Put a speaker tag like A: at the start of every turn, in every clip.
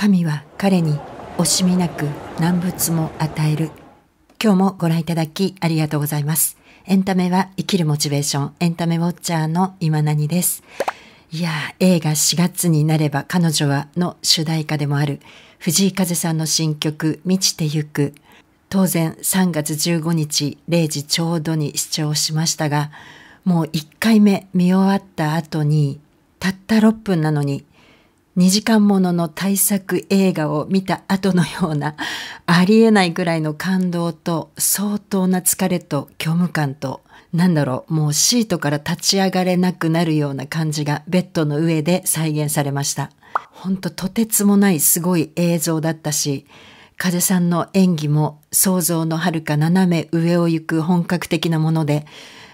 A: 神は彼に惜しみなく難物も与える。今日もご覧いただきありがとうございます。エンタメは生きるモチベーション、エンタメウォッチャーの今何です。いや映画4月になれば彼女はの主題歌でもある藤井風さんの新曲満ちてゆく。当然3月15日0時ちょうどに視聴しましたが、もう1回目見終わった後にたった6分なのに2時間ものの大作映画を見た後のようなありえないぐらいの感動と相当な疲れと虚無感となんだろうもうシートから立ち上がれなくなるような感じがベッドの上で再現されました。ほんととてつもないすごい映像だったし風さんの演技も想像のはるか斜め上を行く本格的なもので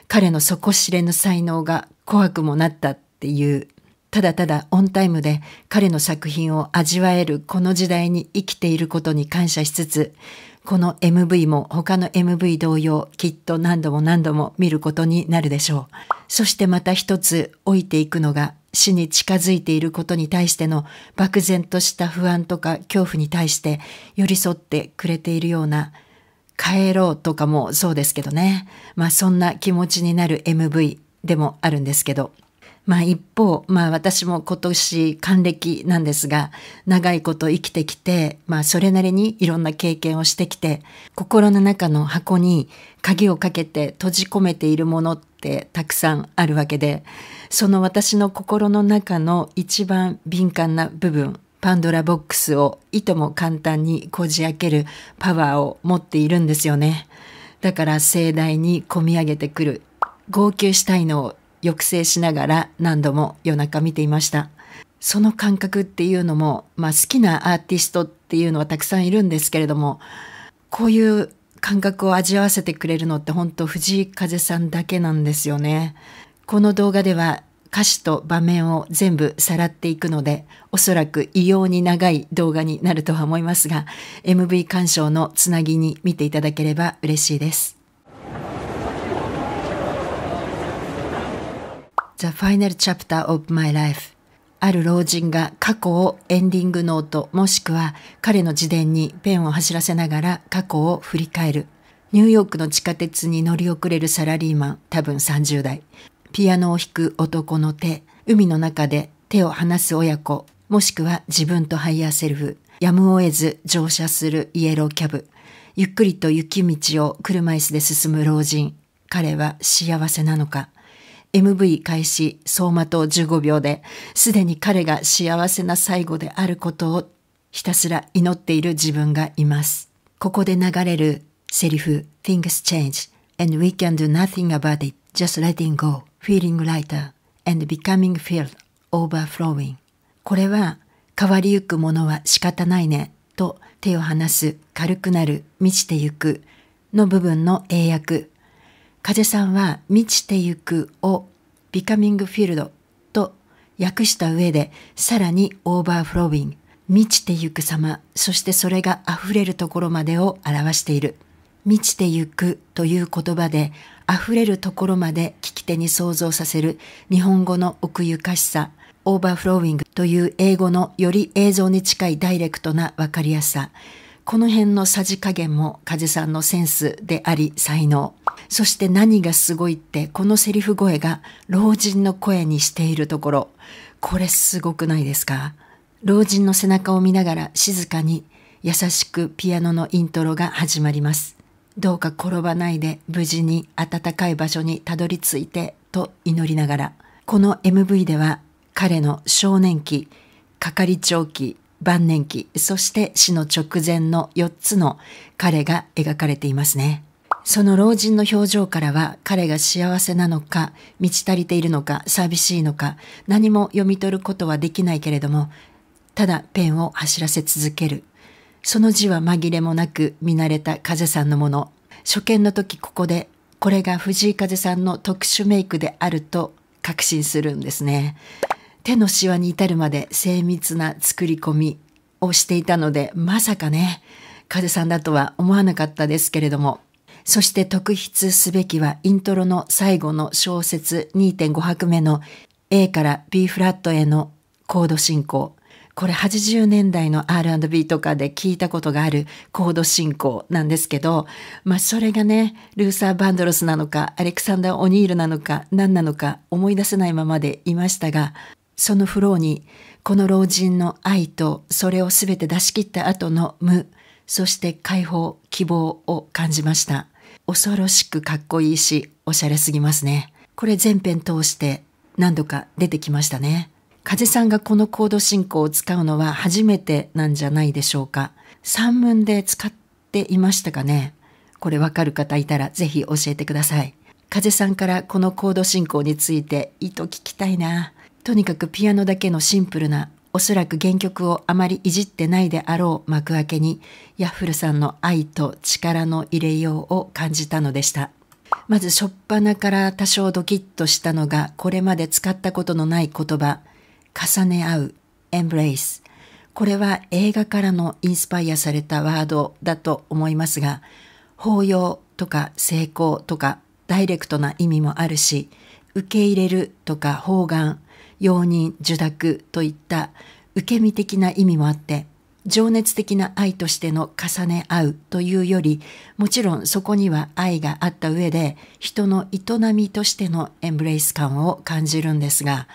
A: 彼の底知れぬ才能が怖くもなったっていうただただオンタイムで彼の作品を味わえるこの時代に生きていることに感謝しつつ、この MV も他の MV 同様きっと何度も何度も見ることになるでしょう。そしてまた一つ置いていくのが死に近づいていることに対しての漠然とした不安とか恐怖に対して寄り添ってくれているような帰ろうとかもそうですけどね。まあそんな気持ちになる MV でもあるんですけど。まあ一方、まあ私も今年還暦なんですが、長いこと生きてきて、まあそれなりにいろんな経験をしてきて、心の中の箱に鍵をかけて閉じ込めているものってたくさんあるわけで、その私の心の中の一番敏感な部分、パンドラボックスをいとも簡単にこじ開けるパワーを持っているんですよね。だから盛大に込み上げてくる。号泣したいのを抑制しながら何度も夜中見ていました。その感覚っていうのも、まあ好きなアーティストっていうのはたくさんいるんですけれども、こういう感覚を味わわせてくれるのって本当藤井風さんだけなんですよね。この動画では歌詞と場面を全部さらっていくので、おそらく異様に長い動画になるとは思いますが、MV 鑑賞のつなぎに見ていただければ嬉しいです。The Final Chapter of My Life ある老人が過去をエンディングノートもしくは彼の自伝にペンを走らせながら過去を振り返る。ニューヨークの地下鉄に乗り遅れるサラリーマン、多分30代。ピアノを弾く男の手、海の中で手を離す親子、もしくは自分とハイヤーセルフ。やむを得ず乗車するイエローキャブ。ゆっくりと雪道を車椅子で進む老人。彼は幸せなのか？MV 開始走馬灯15秒ですでに彼が幸せな最後であることをひたすら祈っている自分がいます。ここで流れるセリフ Things change and we can do nothing about it just letting go feeling lighter and becoming filled overflowing これは変わりゆくものは仕方ないねと手を離す軽くなる満ちてゆくの部分の英訳風さんは満ちてゆくをビカミングフィールドと訳した上でさらにオーバーフローイン。グ満ちてゆく様そしてそれが溢れるところまでを表している。満ちてゆくという言葉で溢れるところまで聞き手に想像させる日本語の奥ゆかしさ。オーバーフローイングという英語のより映像に近いダイレクトなわかりやすさ。この辺のさじ加減も風さんのセンスであり才能。そして何がすごいってこのセリフ声が老人の声にしているところ。これすごくないですか？老人の背中を見ながら静かに優しくピアノのイントロが始まります。どうか転ばないで無事に暖かい場所にたどり着いてと祈りながら。この MV では彼の少年期係長期晩年期そして死の直前の4つの彼が描かれていますねその老人の表情からは彼が幸せなのか、満ち足りているのか、寂しいのか、何も読み取ることはできないけれども、ただペンを走らせ続ける。その字は紛れもなく見慣れた風さんのもの。初見の時ここで、これが藤井風さんの特殊メイクであると確信するんですね。手のシワに至るまで精密な作り込みをしていたので、まさかね、風さんだとは思わなかったですけれども、そして特筆すべきはイントロの最後の小説2.5拍目の A から B フラットへのコード進行。これ80年代の R&B とかで聞いたことがあるコード進行なんですけど、まあそれがね、ルーサー・バンドロスなのか、アレクサンダー・オニールなのか、何なのか思い出せないままでいましたが、そのフローに、この老人の愛とそれを全て出し切った後の無、そして解放、希望を感じました。恐ろしくかっこいいし、おしゃれすぎますね。これ全編通して何度か出てきましたね。風さんがこのコード進行を使うのは初めてなんじゃないでしょうか。三文で使っていましたかね。これわかる方いたらぜひ教えてください。風さんからこのコード進行について意図聞きたいな。とにかくピアノだけのシンプルな、おそらく原曲をあまりいじってないであろう幕開けに、ヤッフルさんの愛と力の入れようを感じたのでした。まず初っ端から多少ドキッとしたのが、これまで使ったことのない言葉、重ね合う、エンブレイス。これは映画からのインスパイアされたワードだと思いますが、包容とか成功とかダイレクトな意味もあるし、受け入れるとか方眼、容認、受諾といった受け身的な意味もあって、情熱的な愛としての重ね合うというより、もちろんそこには愛があった上で、人の営みとしてのエンブレイス感を感じるんですが、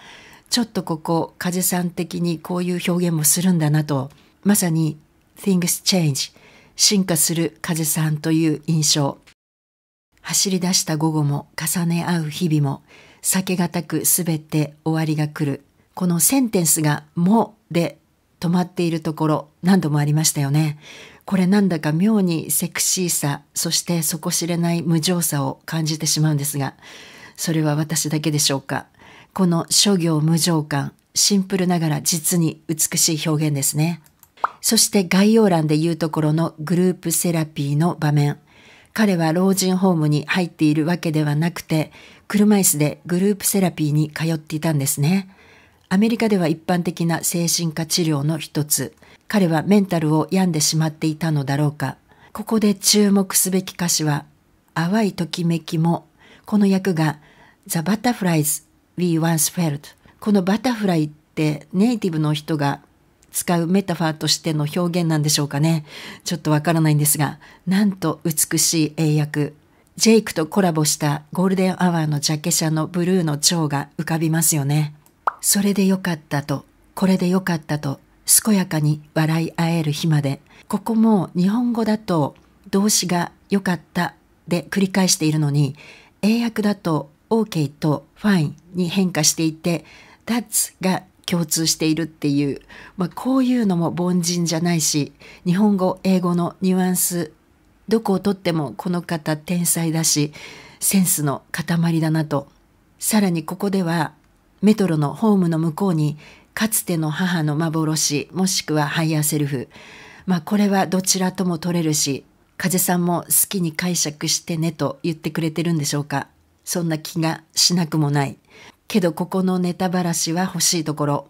A: ちょっとここ風さん的にこういう表現もするんだなとまさに Things Change 進化する風さんという印象。走り出した午後も重ね合う日々も避けがたくすべて終わりが来るこのセンテンスが「も」で止まっているところ何度もありましたよねこれなんだか妙にセクシーさそして底知れない無情さを感じてしまうんですがそれは私だけでしょうかこの諸行無常感、シンプルながら実に美しい表現ですね。そして概要欄で言うところのグループセラピーの場面。彼は老人ホームに入っているわけではなくて、車椅子でグループセラピーに通っていたんですね。アメリカでは一般的な精神科治療の一つ。彼はメンタルを病んでしまっていたのだろうか。ここで注目すべき歌詞は、淡いときめきも、この役が The Butterflies We once felt このバタフライってネイティブの人が使うメタファーとしての表現なんでしょうかねちょっとわからないんですがなんと美しい英訳 JVKE とコラボした golden hour のジャケ写のブルーの蝶が浮かびますよね。それでよかったとこれでよかったと健やかに笑い合える日までここも日本語だとどちらも良かったで繰り返しているのに英訳だと OK と Fine に変化していて That's が共通しているっていう、まあ、こういうのも凡人じゃないし日本語英語のニュアンスどこをとってもこの方天才だしセンスの塊だなとさらにここではメトロのホームの向こうにかつての母の幻もしくはハイヤーセルフまあこれはどちらとも取れるし風さんも好きに解釈してねと言ってくれてるんでしょうかそんな気がしなくもない。けどここのネタばらしは欲しいところ。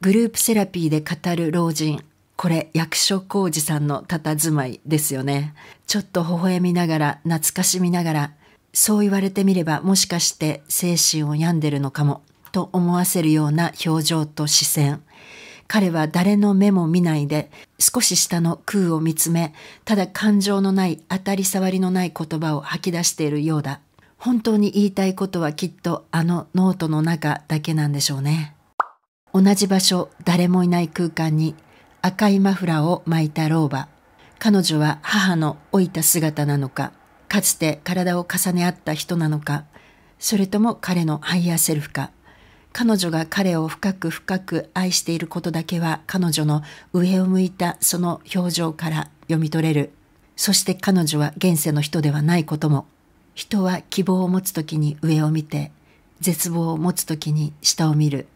A: グループセラピーで語る老人。これ役所広司さんの佇まいですよね。ちょっと微笑みながら懐かしみながらそう言われてみればもしかして精神を病んでるのかもと思わせるような表情と視線。彼は誰の目も見ないで少し下の空を見つめただ感情のない当たり障りのない言葉を吐き出しているようだ。本当に言いたいことはきっとあのノートの中だけなんでしょうね。同じ場所、誰もいない空間に赤いマフラーを巻いた老婆。彼女は母の老いた姿なのか、かつて体を重ね合った人なのか、それとも彼のハイヤーセルフか。彼女が彼を深く深く愛していることだけは彼女の上を向いたその表情から読み取れる。そして彼女は現世の人ではないことも人は希望を持つ時に上を見て絶望を持つ時に下を見る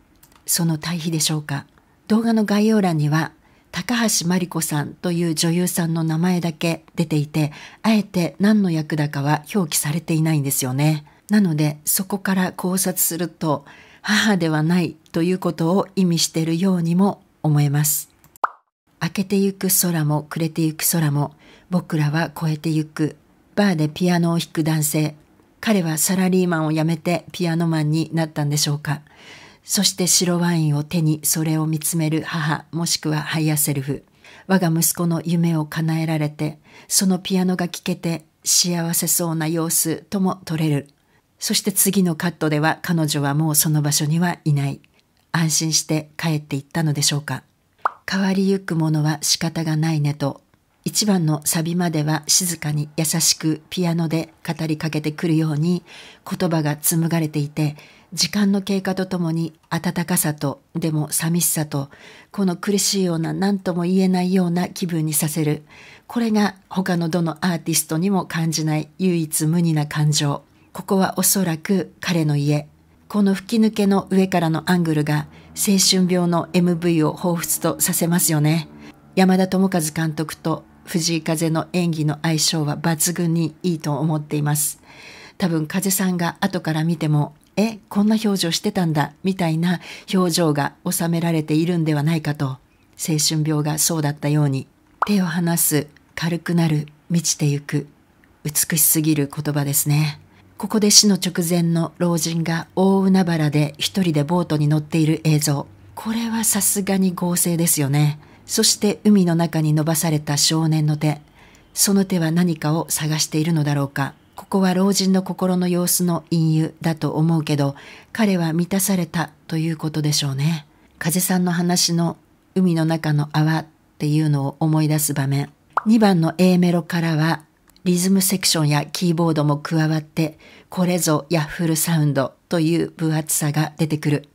A: その対比でしょうか動画の概要欄には高橋真理子さんという女優さんの名前だけ出ていてあえて何の役だかは表記されていないんですよねなのでそこから考察すると母ではないということを意味しているようにも思えます明けてゆく空も暮れてゆく空も僕らは越えてゆくバーでピアノを弾く男性。彼はサラリーマンを辞めてピアノマンになったんでしょうか。そして白ワインを手にそれを見つめる母もしくはハイヤーセルフ。我が息子の夢を叶えられて、そのピアノが聴けて幸せそうな様子とも取れる。そして次のカットでは彼女はもうその場所にはいない。安心して帰っていったのでしょうか。変わりゆくものは仕方がないねと、一番のサビまでは静かに優しくピアノで語りかけてくるように言葉が紡がれていて、時間の経過とともに温かさとでも寂しさとこの苦しいような何とも言えないような気分にさせる。これが他のどのアーティストにも感じない唯一無二な感情。ここはおそらく彼の家。この吹き抜けの上からのアングルが青春病の MV を彷彿とさせますよね。山田智和監督と藤井風の演技の相性は抜群にいいと思っています。多分風さんが後から見てもえ、こんな表情してたんだ、みたいな表情が収められているんではないかと、青春病がそうだったように、手を離す、軽くなる、満ちてゆく、美しすぎる言葉ですね。ここで死の直前の老人が大海原で一人でボートに乗っている映像。これはさすがに合成ですよね。そして海の中に伸ばされた少年の手。その手は何かを探しているのだろうか。ここは老人の心の様子の隠喩だと思うけど、彼は満たされたということでしょうね。風さんの話の海の中の泡っていうのを思い出す場面。2番の A メロからはリズムセクションやキーボードも加わって、これぞヤッフルサウンドという分厚さが出てくる。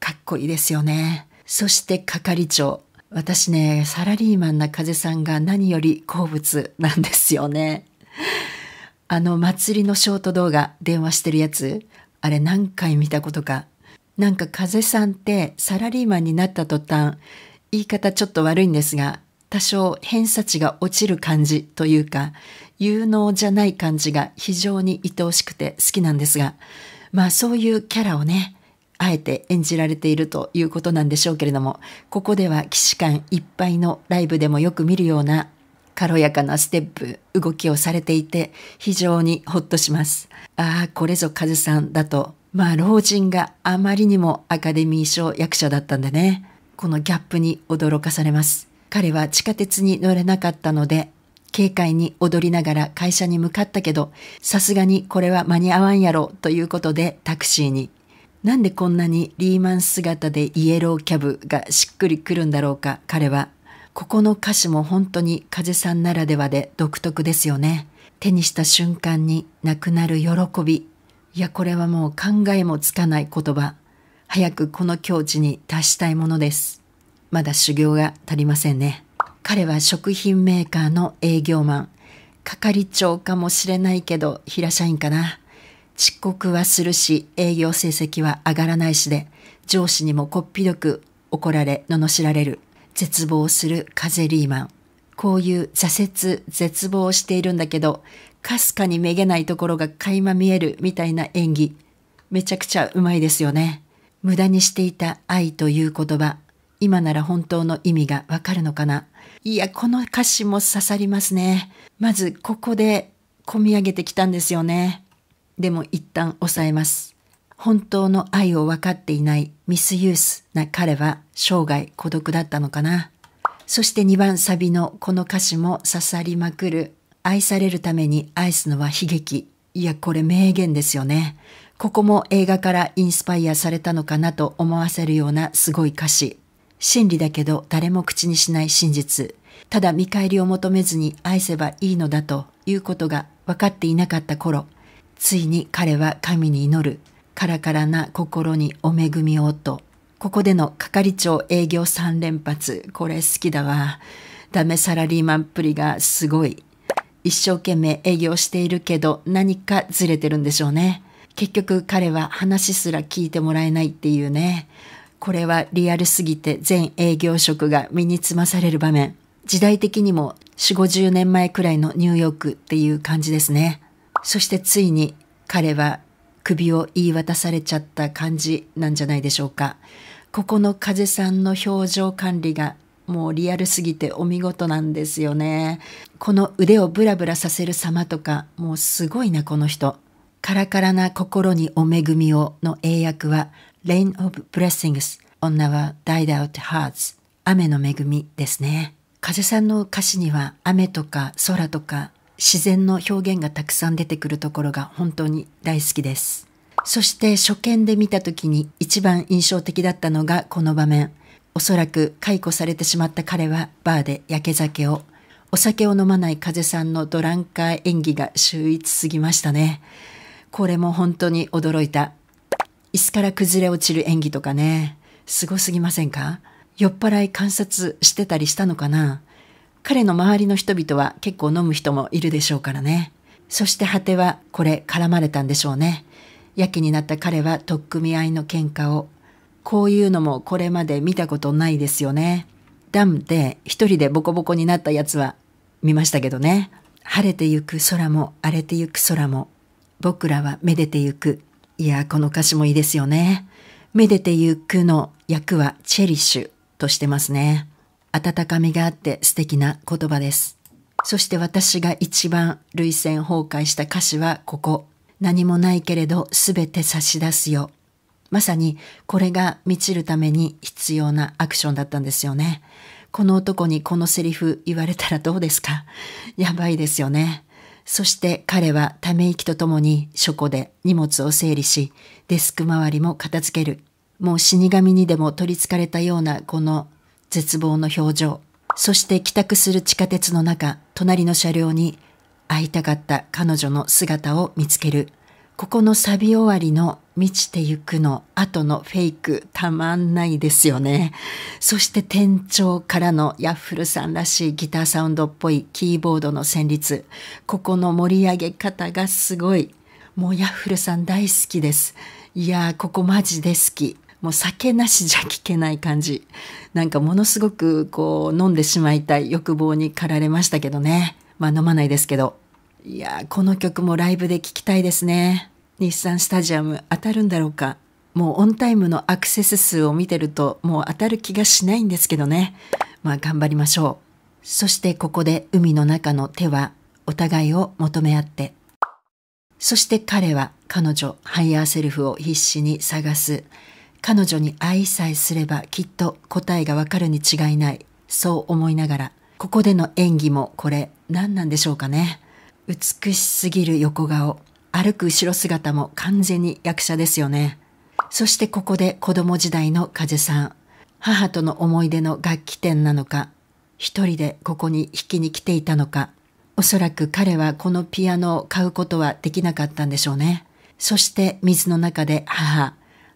A: かっこいいですよね。そして係長。私ね、サラリーマンな風さんが何より好物なんですよね。あの祭りのショート動画電話してるやつあれ何回見たことか。なんか風さんってサラリーマンになった途端言い方ちょっと悪いんですが多少偏差値が落ちる感じというか有能じゃない感じが非常に愛おしくて好きなんですがまあそういうキャラをねあえて演じられているということなんでしょうけれどもここでは既視感いっぱいのライブでもよく見るような軽やかなステップ、動きをされていて、非常にほっとします。ああ、これぞカズさんだと。まあ、老人があまりにもアカデミー賞役者だったんでね。このギャップに驚かされます。彼は地下鉄に乗れなかったので、軽快に踊りながら会社に向かったけど、さすがにこれは間に合わんやろということでタクシーに。なんでこんなにリーマン姿でイエローキャブがしっくりくるんだろうか、彼は。ここの歌詞も本当に風さんならではで独特ですよね。手にした瞬間になくなる喜び。いや、これはもう考えもつかない言葉。早くこの境地に達したいものです。まだ修行が足りませんね。彼は食品メーカーの営業マン。係長かもしれないけど、平社員かな。遅刻はするし、営業成績は上がらないしで、上司にもこっぴどく怒られ、罵られる。絶望する風リーマン。こういう挫折、絶望しているんだけど、かすかにめげないところが垣間見えるみたいな演技。めちゃくちゃうまいですよね。無駄にしていた愛という言葉。今なら本当の意味がわかるのかないや、この歌詞も刺さりますね。まずここで込み上げてきたんですよね。でも一旦抑えます。本当の愛を分かっていないミスユースな彼は生涯孤独だったのかな。そして2番サビのこの歌詞も刺さりまくる。愛されるために愛すのは悲劇。いや、これ名言ですよね。ここも映画からインスパイアされたのかなと思わせるようなすごい歌詞。真理だけど誰も口にしない真実。ただ見返りを求めずに愛せばいいのだということが分かっていなかった頃、ついに彼は神に祈る。カラカラな心にお恵みをと。ここでの係長営業3連発。これ好きだわ。ダメサラリーマンっぷりがすごい。一生懸命営業しているけど何かずれてるんでしょうね。結局彼は話すら聞いてもらえないっていうね。これはリアルすぎて全営業職が身につまされる場面。時代的にも4、50年前くらいのニューヨークっていう感じですね。そしてついに彼は首を言い渡されちゃった感じなんじゃないでしょうか。ここの風さんの表情管理がもうリアルすぎてお見事なんですよね。この腕をブラブラさせる様とか、もうすごいなこの人。カラカラな心にお恵みをの英訳は、Rain of Blessings on our Died Out Hearts 雨の恵みですね。風さんの歌詞には雨とか空とか自然の表現がたくさん出てくるところが本当に大好きです。そして初見で見た時に一番印象的だったのがこの場面。おそらく解雇されてしまった彼はバーで焼け酒を。お酒を飲まない風さんのドランカー演技が秀逸すぎましたね。これも本当に驚いた。椅子から崩れ落ちる演技とかね、すごすぎませんか？酔っ払い観察してたりしたのかな？彼の周りの人々は結構飲む人もいるでしょうからね。そして果てはこれ絡まれたんでしょうね。やけになった彼は取っ組み合いの喧嘩を。こういうのもこれまで見たことないですよね。ダムで一人でボコボコになったやつは見ましたけどね。晴れてゆく空も荒れてゆく空も僕らはめでてゆく。いや、この歌詞もいいですよね。めでてゆくの役はチェリッシュとしてますね。温かみがあって素敵な言葉です。そして私が一番涙腺崩壊した歌詞はここ。何もないけれど全て差し出すよ。まさにこれが満ちるために必要なアクションだったんですよね。この男にこのセリフ言われたらどうですか？やばいですよね。そして彼はため息とともに書庫で荷物を整理し、デスク周りも片付ける。もう死神にでも取り憑かれたようなこの絶望の表情。そして帰宅する地下鉄の中、隣の車両に会いたかった彼女の姿を見つける。ここのサビ終わりの満ちてゆくの後のフェイクたまんないですよね。そして店長からのヤッフルさんらしいギターサウンドっぽいキーボードの旋律。ここの盛り上げ方がすごい。もうヤッフルさん大好きです。いやー、ここマジで好き。もう酒なしじゃ聞けない感じ。なんかものすごくこう飲んでしまいたい欲望に駆られましたけどね。まあ飲まないですけど。いやこの曲もライブで聴きたいですね。日産スタジアム当たるんだろうか。もうオンタイムのアクセス数を見てるともう当たる気がしないんですけどね。まあ頑張りましょう。そしてここで海の中の手はお互いを求め合って。そして彼は彼女ハイヤーセルフを必死に探す。彼女に会いさえすればきっと答えがわかるに違いない。そう思いながら、ここでの演技もこれ何なんでしょうかね。美しすぎる横顔、歩く後ろ姿も完全に役者ですよね。そしてここで子供時代の風さん、母との思い出の楽器店なのか、一人でここに弾きに来ていたのか、おそらく彼はこのピアノを買うことはできなかったんでしょうね。そして水の中で母、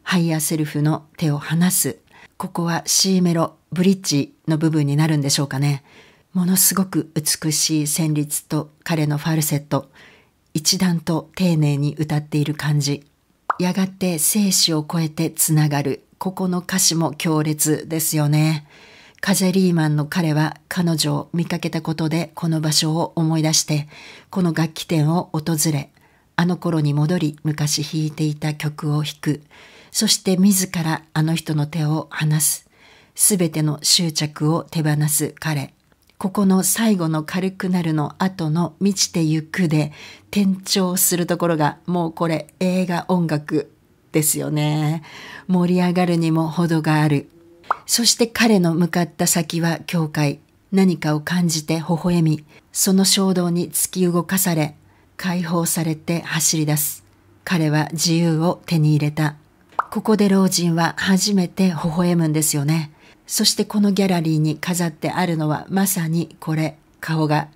A: ハイヤーセルフの手を離す。ここは C メロ、ブリッジの部分になるんでしょうかね。ものすごく美しい旋律と彼のファルセット、一段と丁寧に歌っている感じ。やがて生死を超えてつながる。ここの歌詞も強烈ですよね。風リーマンの彼は彼女を見かけたことでこの場所を思い出して、この楽器店を訪れ、あの頃に戻り昔弾いていた曲を弾く。そして自らあの人の手を離す。すべての執着を手放す彼。ここの最後の軽くなるの後の満ちてゆくで転調するところがもうこれ映画音楽ですよね。盛り上がるにも程がある。そして彼の向かった先は教会。何かを感じて微笑み、その衝動に突き動かされ、解放されて走り出す。彼は自由を手に入れた。ここで老人は初めて微笑むんですよね。そしてこのギャラリーに飾ってあるのはまさにこれ、顔が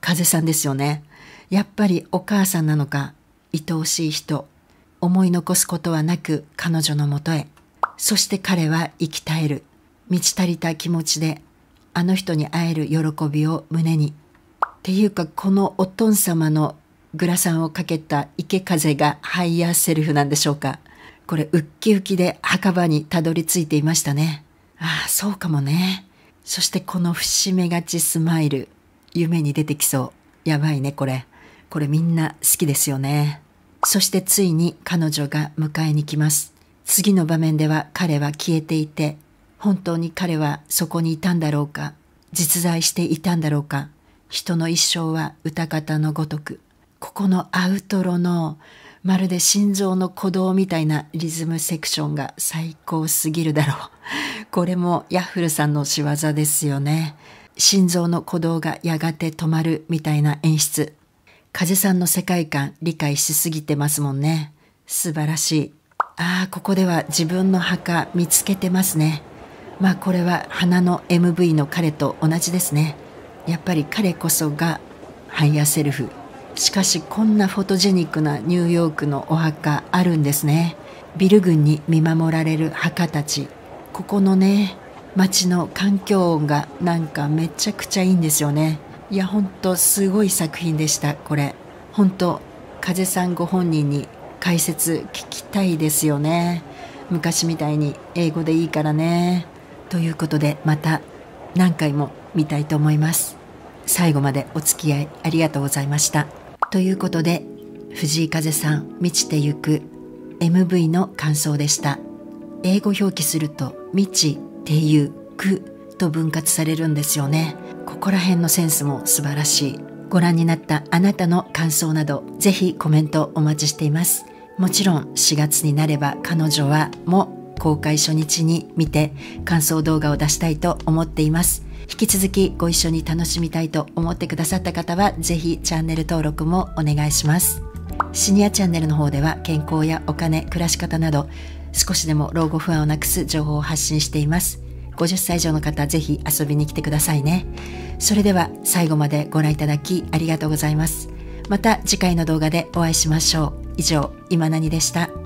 A: 風さんですよね。やっぱりお母さんなのか、愛おしい人、思い残すことはなく彼女のもとへ。そして彼は息絶える。満ち足りた気持ちで、あの人に会える喜びを胸に。っていうか、このおとん様のグラサンをかけた池風がハイヤーセルフなんでしょうか。これウッキウキで墓場にたどり着いていましたね。ああ、そうかもね。そしてこの節目がちスマイル。夢に出てきそう。やばいね、これ。これみんな好きですよね。そしてついに彼女が迎えに来ます。次の場面では彼は消えていて、本当に彼はそこにいたんだろうか、実在していたんだろうか、人の一生は歌方のごとく。ここのアウトロのまるで心臓の鼓動みたいなリズムセクションが最高すぎるだろう。これもヤッフルさんの仕業ですよね。心臓の鼓動がやがて止まるみたいな演出。風さんの世界観理解しすぎてますもんね。素晴らしい。ああ、ここでは自分の墓見つけてますね。まあこれは花の MV の彼と同じですね。やっぱり彼こそがハイヤーセルフ。しかしこんなフォトジェニックなニューヨークのお墓あるんですね。ビル群に見守られる墓たち。ここのね、街の環境音がなんかめちゃくちゃいいんですよね。いやほんとすごい作品でしたこれ。本当風さんご本人に解説聞きたいですよね。昔みたいに英語でいいからね。ということでまた何回も見たいと思います。最後までお付き合いありがとうございました。ということで藤井風さん満ちてゆく MV の感想でした。英語表記すると未知っていう句と分割されるんですよね。ここら辺のセンスも素晴らしい。ご覧になったあなたの感想などぜひコメントお待ちしています。もちろん4月になれば彼女はも公開初日に見て感想動画を出したいと思っています。引き続きご一緒に楽しみたいと思ってくださった方はぜひチャンネル登録もお願いします。シニアチャンネルの方では健康やお金、暮らし方など少しでも老後不安をなくす情報を発信しています。50歳以上の方ぜひ遊びに来てくださいね。それでは最後までご覧いただきありがとうございます。また次回の動画でお会いしましょう。以上、今何でした？